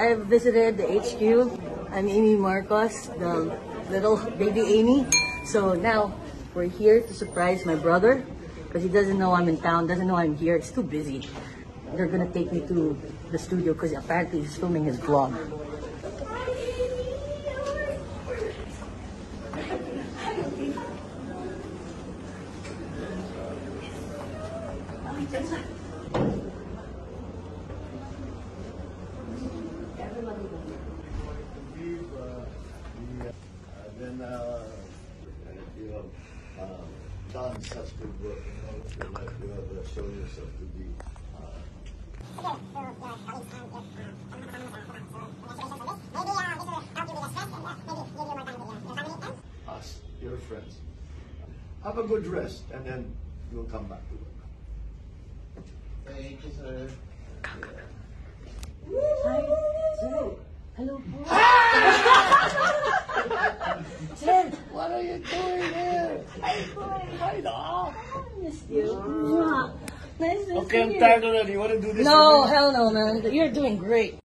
I have visited the HQ. I'm Aimee Marcos, the little baby Aimee. So now we're here to surprise my brother because he doesn't know I'm in town, doesn't know I'm here. It's too busy. They're gonna take me to the studio because apparently he's filming his vlog. leave uh, the, uh, then uh, you have uh, done such good work, you know, feel like you have uh, shown yourself to be. Uh, us, your friends. Have a good rest, and then you'll come back to work. Thank you, sir. Hi, sir. Hello po. sir, What are you doing here? Hi, dog. I missed you. Nice to Okay, see I'm you. tired already. You want to do this? No, again? hell no, man. You're doing great.